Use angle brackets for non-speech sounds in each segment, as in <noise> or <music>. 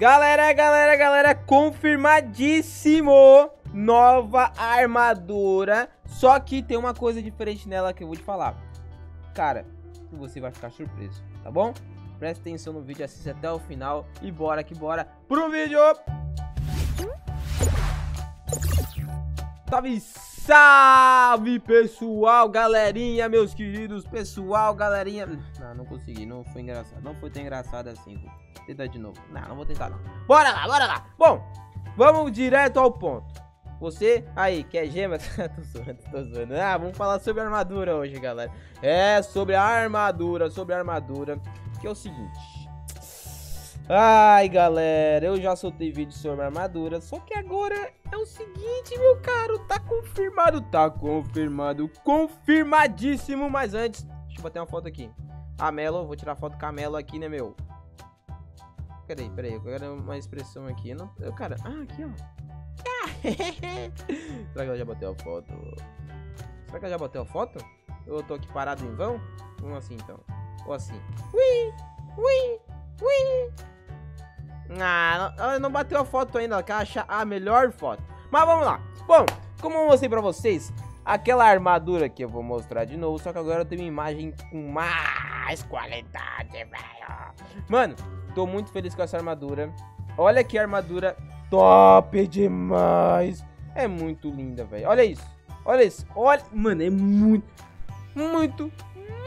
Galera, galera, galera, confirmadíssimo nova armadura. Só que tem uma coisa diferente nela que eu vou te falar. Cara, você vai ficar surpreso, tá bom? Presta atenção no vídeo, assista até o final e bora que bora pro vídeo! Salve, salve pessoal, galerinha, meus queridos, pessoal, galerinha. Não, não consegui, não foi engraçado, não foi tão engraçado assim. Tenta de novo. Não, não vou tentar não. Bora lá, bora lá. Bom, vamos direto ao ponto. Você aí, quer gemas? <laughs> tô zoando, tô zoando. Ah, vamos falar sobre armadura hoje, galera. É, sobre a armadura, sobre a armadura. Que é o seguinte. Ai, galera, eu já soltei vídeo sobre armadura, só que agora é o seguinte, meu caro, tá confirmado, tá confirmado, confirmadíssimo, mas antes, deixa eu bater uma foto aqui. A Melo, vou tirar foto com a Melo aqui, né, meu? Peraí, peraí, eu quero uma expressão aqui, não, eu, cara, ah, aqui, ó. <laughs> Será que ela já bateu a foto? Será que ela já bateu a foto? Eu tô aqui parado em vão? Vamos assim então. Ou assim. Ui! Ui! Ui! Ah, ela não bateu a foto ainda. Ela quer achar a melhor foto. Mas vamos lá. Bom, como eu mostrei pra vocês, aquela armadura que eu vou mostrar de novo. Só que agora eu tenho uma imagem com mais qualidade, velho. Mano, tô muito feliz com essa armadura. Olha que armadura top demais. É muito linda, velho. Olha isso. Olha isso. Olha, mano, é muito, muito,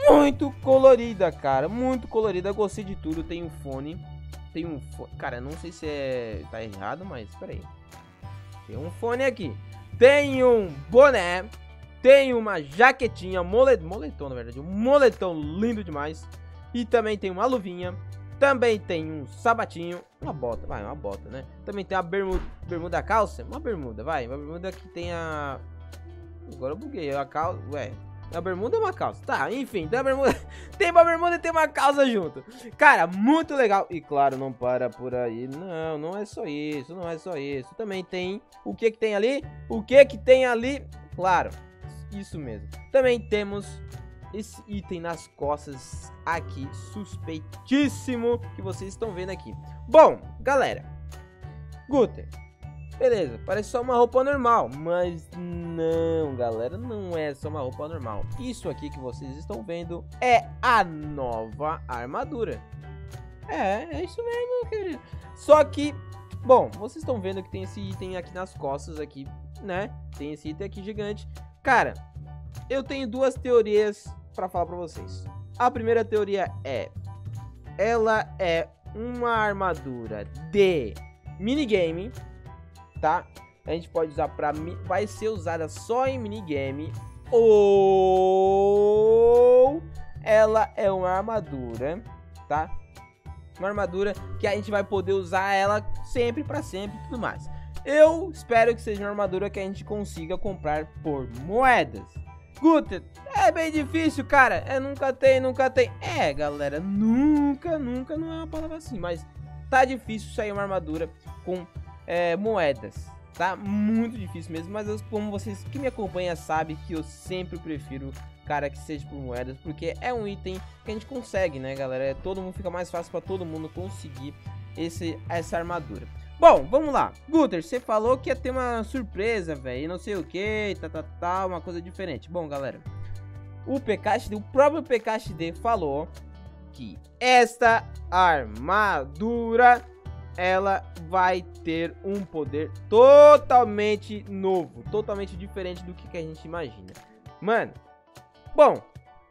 muito colorida, cara. Muito colorida. Gostei de tudo. Tem um fone. Tem um fone. Cara, não sei se é tá errado, mas peraí. Tem um fone aqui. Tem um boné. Tem uma jaquetinha, molet... moletom, na verdade. Um moletom lindo demais. E também tem uma luvinha. Também tem um sabatinho, uma bota, vai, uma bota, né? Também tem a bermuda, bermuda calça, uma bermuda, vai, uma bermuda que tem a... Agora eu buguei, a calça, ué, a bermuda é uma calça, tá, enfim, tem a bermuda, <laughs> tem uma bermuda e tem uma calça junto. Cara, muito legal, e claro, não para por aí, não, não é só isso, não é só isso. Também tem, o que que tem ali? O que que tem ali? Claro, isso mesmo. Também temos esse item nas costas aqui, suspeitíssimo, que vocês estão vendo aqui. Bom, galera, Guter, beleza, parece só uma roupa normal, mas não, galera, não é só uma roupa normal. Isso aqui que vocês estão vendo é a nova armadura. É, é isso mesmo, querido. Só que, bom, vocês estão vendo que tem esse item aqui nas costas aqui, né? Tem esse item aqui gigante. Cara, eu tenho duas teorias para falar para vocês. A primeira teoria é: ela é uma armadura de minigame, tá? A gente pode usar para vai ser usada só em minigame ou ela é uma armadura, tá? Uma armadura que a gente vai poder usar ela sempre para sempre e tudo mais. Eu espero que seja uma armadura que a gente consiga comprar por moedas. Guter, é bem difícil, cara. É nunca tem, nunca tem. É, galera, nunca, nunca não é uma palavra assim, mas tá difícil sair uma armadura com é, moedas. Tá muito difícil mesmo, mas eu, como vocês que me acompanham sabem que eu sempre prefiro, cara, que seja por moedas, porque é um item que a gente consegue, né, galera? É, todo mundo fica mais fácil para todo mundo conseguir esse, essa armadura. Bom, vamos lá. Guter, você falou que ia ter uma surpresa, velho. Não sei o que, tá, tá, tá, uma coisa diferente. Bom, galera. O PKXD, o próprio PKXD falou que esta armadura ela vai ter um poder totalmente novo, totalmente diferente do que, que a gente imagina. Mano, bom,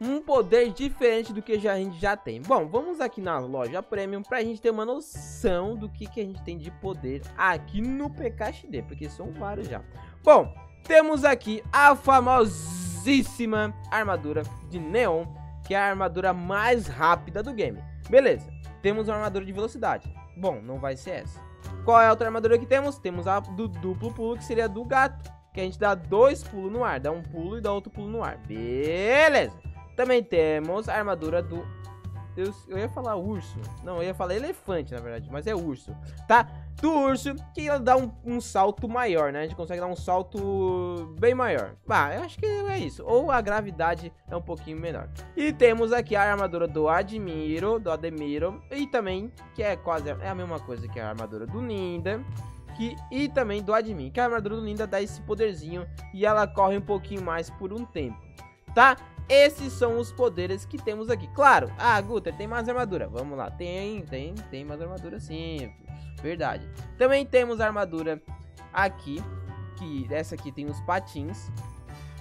um poder diferente do que já, a gente já tem. Bom, vamos aqui na loja Premium para a gente ter uma noção do que, que a gente tem de poder aqui no PKXD, porque são vários já. Bom, temos aqui a famosíssima armadura de Neon, que é a armadura mais rápida do game. Beleza, temos uma armadura de velocidade. Bom, não vai ser essa. Qual é a outra armadura que temos? Temos a do duplo pulo, que seria a do gato. Que a gente dá dois pulos no ar. Dá um pulo e dá outro pulo no ar. Beleza. Também temos a armadura do eu, eu ia falar urso. Não, eu ia falar elefante, na verdade, mas é urso, tá? Do urso, que ele dá um, um, salto maior, né? A gente consegue dar um salto bem maior. Bah, eu acho que é isso. Ou a gravidade é um pouquinho menor. E temos aqui a armadura do Admiro, do Admiro, e também, que é quase é a mesma coisa que a armadura do Ninda. Que, e também do Admin, que a armadura do Ninda dá esse poderzinho e ela corre um pouquinho mais por um tempo, tá? Esses são os poderes que temos aqui. Claro, ah, Guter, tem mais armadura. Vamos lá, tem, tem, tem mais armadura sim. Verdade. Também temos armadura aqui, que essa aqui tem os patins.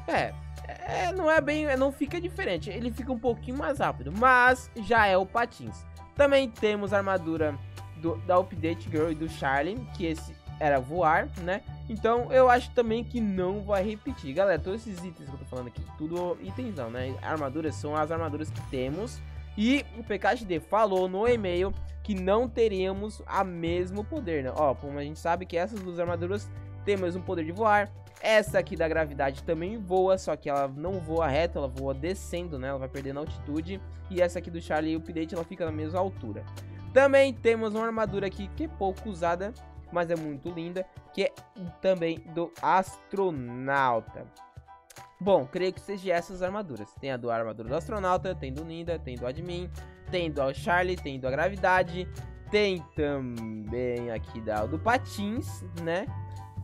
É, é, não é bem, não fica diferente. Ele fica um pouquinho mais rápido, mas já é o patins. Também temos armadura do, da Update Girl e do Charlie, que esse era voar, né? Então eu acho também que não vai repetir. Galera, todos esses itens que eu tô falando aqui, tudo itens não, né? Armaduras são as armaduras que temos. E o PKXD falou no e-mail que não teríamos a mesmo poder, né? Ó, como a gente sabe que essas duas armaduras têm o mesmo poder de voar. Essa aqui da gravidade também voa, só que ela não voa reto, ela voa descendo, né? Ela vai perdendo altitude. E essa aqui do Charlie Update, ela fica na mesma altura. Também temos uma armadura aqui que é pouco usada, mas é muito linda, que é também do astronauta. Bom, creio que seja essas armaduras. Tem a do armadura do astronauta, tem do Ninda, tem do admin, tem do Charlie, tem do gravidade, tem também aqui da do patins, né?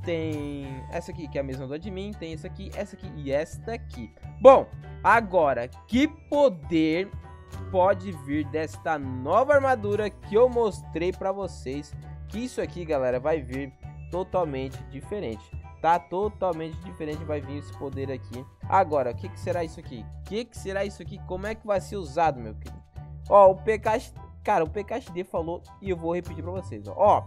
Tem essa aqui que é a mesma do admin, tem essa aqui, essa aqui e esta aqui. Bom, agora que poder pode vir desta nova armadura que eu mostrei para vocês que isso aqui, galera, vai vir totalmente diferente. Tá totalmente diferente, vai vir esse poder aqui. Agora, o que, que será isso aqui? O que, que será isso aqui? Como é que vai ser usado, meu querido? Ó, o PK... Cara, o PKXD falou e eu vou repetir pra vocês, ó. Ó,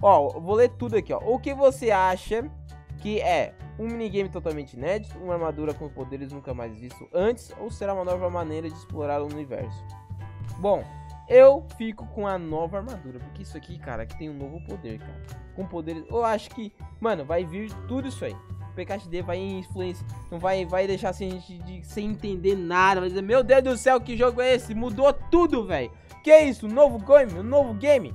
ó, vou ler tudo aqui, ó. O que você acha que é um minigame totalmente inédito, uma armadura com poderes nunca mais visto antes, ou será uma nova maneira de explorar o universo? Bom, eu fico com a nova armadura, porque isso aqui, cara, que tem um novo poder, cara. Com poderes, eu acho que, mano, vai vir tudo isso aí. O PKXD vai influenciar, não vai, vai deixar assim, a gente de, sem entender nada, vai dizer, meu Deus do céu, que jogo é esse? Mudou tudo, velho. Que isso, novo game, novo game?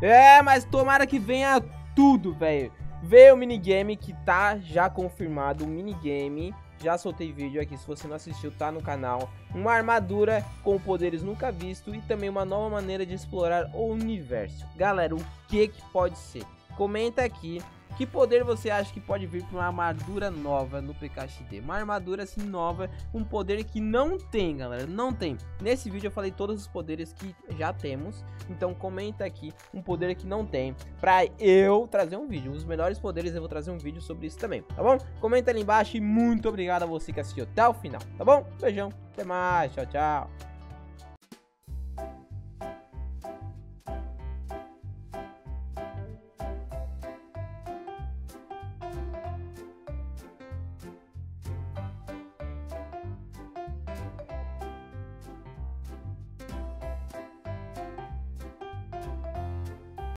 É, mas tomara que venha tudo, velho. Veio o minigame que tá já confirmado, o minigame já soltei vídeo aqui, se você não assistiu, tá no canal. Uma armadura com poderes nunca vistos e também uma nova maneira de explorar o universo. Galera, o que que pode ser? Comenta aqui que poder você acha que pode vir para uma armadura nova no PKXD? Uma armadura assim nova, um poder que não tem, galera, não tem. Nesse vídeo eu falei todos os poderes que já temos, então comenta aqui um poder que não tem, para eu trazer um vídeo. Os melhores poderes eu vou trazer um vídeo sobre isso também, tá bom? Comenta ali embaixo e muito obrigado a você que assistiu até o final, tá bom? Beijão, até mais, tchau, tchau.